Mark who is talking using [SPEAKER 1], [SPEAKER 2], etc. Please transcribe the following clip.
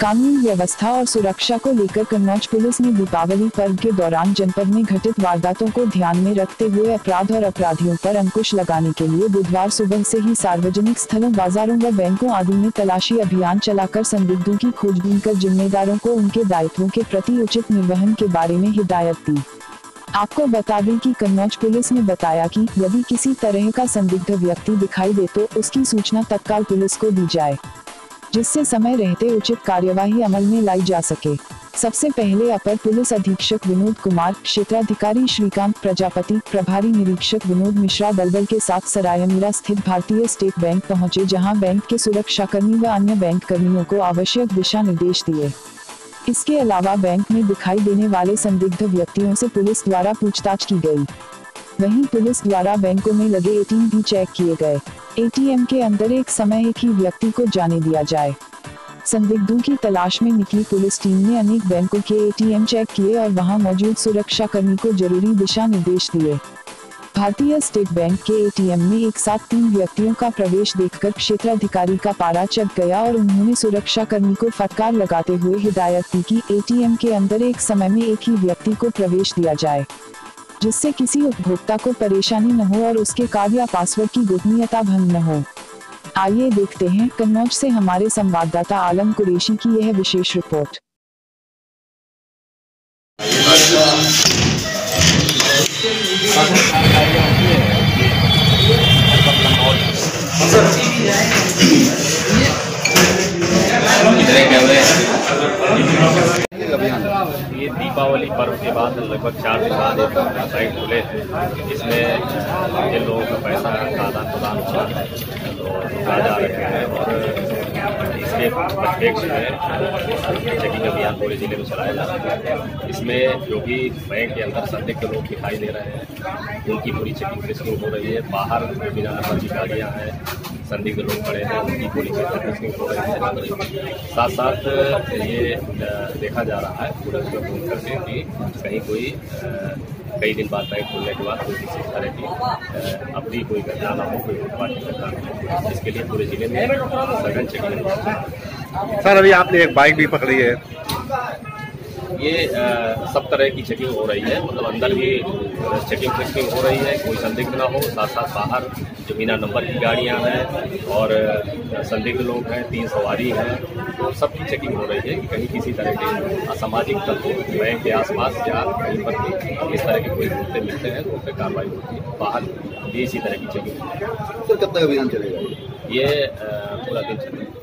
[SPEAKER 1] कानून व्यवस्था और सुरक्षा को लेकर कन्नौज पुलिस ने दीपावली पर्व के दौरान जनपद में घटित वारदातों को ध्यान में रखते हुए अपराध और अपराधियों पर अंकुश लगाने के लिए बुधवार सुबह से ही सार्वजनिक स्थलों, बाजारों व बैंकों आदि में तलाशी अभियान चलाकर संदिग्धों की खोजबीन कर जिम्मेदारों को उनके दायित्वों के प्रति उचित निर्वहन के बारे में हिदायत दी। आपको बता दें कि कन्नौज पुलिस ने बताया कि यदि किसी तरह का संदिग्ध व्यक्ति दिखाई दे तो उसकी सूचना तत्काल पुलिस को दी जाए। जिससे समय रहते उचित कार्यवाही अमल में लाई जा सके। सबसे पहले अपर पुलिस अधीक्षक विनोद कुमार, क्षेत्राधिकारी श्रीकांत, प्रजापति, प्रभारी निरीक्षक विनोद मिश्रा दलबल के साथ सरायमीरा स्थित भारतीय स्टेट बैंक पहुँचे, जहाँ बैंक के सुरक्षाकर्मी व अन्य बैंक कर्मियों को आवश्यक दिशा निर्देश दिए। इसके अलावा बैंक में दिखाई देने वाले संदिग्ध व्यक्तियों से पुलिस द्वारा पूछताछ की गई। वहीं पुलिस द्वारा बैंकों में लगे एटीएम भी चेक किए गए। एटीएम के अंदर एक समय एक ही व्यक्ति को जाने दिया जाए। संदिग्धों की तलाश में निकली पुलिस टीम ने अनेक बैंकों के एटीएम चेक किए और वहाँ मौजूद सुरक्षा कर्मी को ज़रूरी दिशा निर्देश दिए। भारतीय स्टेट बैंक के एटीएम में एक साथ तीन व्यक्तियों का प्रवेश देखकर क्षेत्राधिकारी का पारा चढ़ गया और उन्होंने सुरक्षा कर्मी को फटकार लगाते हुए हिदायत दी कि एटीएम के अंदर एक समय में एक ही व्यक्ति को प्रवेश दिया जाए। जिससे किसी उपभोक्ता को परेशानी न हो और उसके कार्ड या पासवर्ड की गोपनीयता भंग न हो। आइए देखते हैं कन्नौज से हमारे संवाददाता आलम कुरेशी की यह विशेष रिपोर्ट।
[SPEAKER 2] दीपावली पर्व के बाद लगभग चार दिन बाद एक साइट खुले इसमें जिन लोगों का पैसा आदान प्रदान हुआ। तो जा रहे हैं और इसके प्रत्यक्ष जो है चेकिंग अभियान पूरे ज़िले में चलाया जा रहा है इसमें जो भी बैंक के अंदर संदिग्ध लोग दिखाई दे रहे हैं, उनकी पूरी चेकिंग टेस्टिंग हो रही है, बाहर बिना नंबर की गाड़ियाँ हैं, संदिग्ध लोग खड़े हैं, उनकी पूरी चेकिंग टेस्टिंग हो रही है साथ साथ ये देखा जा रहा है, पुलिस को फ़ोन करके कि कहीं कोई कई दिन बाद बैंक खुलने के बाद कोई किसी तरह की अपनी कोई घटना ना हो, कोई उत्पाद की घटना ना हो, इसके लिए पूरे ज़िले में सघन चेकिंग
[SPEAKER 3] सर अभी आपने एक बाइक भी पकड़ी है।
[SPEAKER 2] ये आ, सब तरह की चेकिंग हो रही है। मतलब अंदर भी चेकिंग टेस्टिंग हो रही है। कोई संदिग्ध ना हो। साथ साथ बाहर जो बिना नंबर की गाड़ियाँ हैं और संदिग्ध लोग हैं तीन सवारी हैं तो सबकी चेकिंग हो रही है कि कहीं किसी तरह के असामाजिक तत्व बैंक के आसपास या कहीं पर भी इस तरह के कोई मुद्दे मिलते हैं तो उन पर कार्रवाई होती है। बाहर भी इसी तरह की चेकिंग होती है।
[SPEAKER 3] सर कब तक अभियान चलेगा?
[SPEAKER 2] ये पूरा दिन चलेगा।